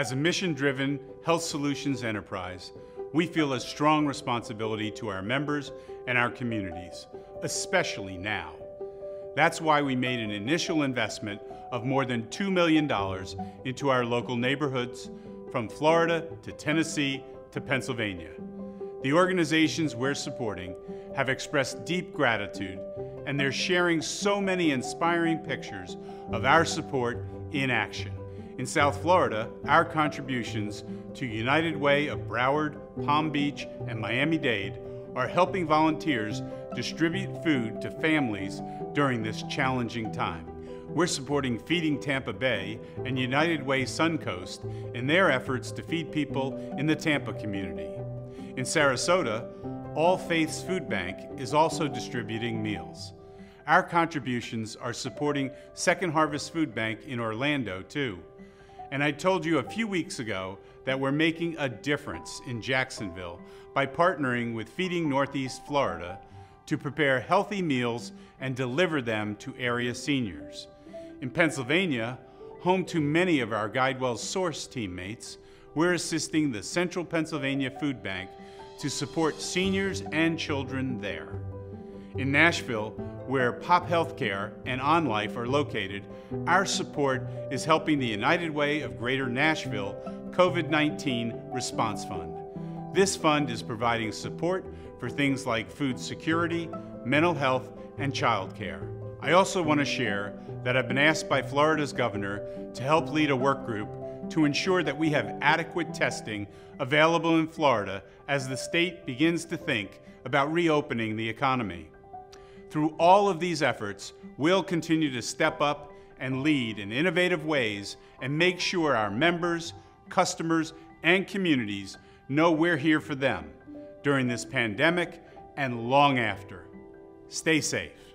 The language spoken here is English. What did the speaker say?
As a mission-driven health solutions enterprise, we feel a strong responsibility to our members and our communities, especially now. That's why we made an initial investment of more than $2 million into our local neighborhoods, from Florida to Tennessee to Pennsylvania. The organizations we're supporting have expressed deep gratitude, and they're sharing so many inspiring pictures of our support in action. In South Florida, our contributions to United Way of Broward, Palm Beach, and Miami-Dade are helping volunteers distribute food to families during this challenging time. We're supporting Feeding Tampa Bay and United Way Suncoast in their efforts to feed people in the Tampa community. In Sarasota, All Faiths Food Bank is also distributing meals. Our contributions are supporting Second Harvest Food Bank in Orlando, too. And I told you a few weeks ago that we're making a difference in Jacksonville by partnering with Feeding Northeast Florida to prepare healthy meals and deliver them to area seniors. In Pennsylvania, home to many of our GuideWell Source teammates, we're assisting the Central Pennsylvania Food Bank to support seniors and children there. In Nashville, where PopHealthCare and OnLife are located, our support is helping the United Way of Greater Nashville COVID-19 Response Fund. This fund is providing support for things like food security, mental health, and child care. I also want to share that I've been asked by Florida's governor to help lead a work group to ensure that we have adequate testing available in Florida as the state begins to think about reopening the economy. Through all of these efforts, we'll continue to step up and lead in innovative ways and make sure our members, customers, and communities know we're here for them during this pandemic and long after. Stay safe.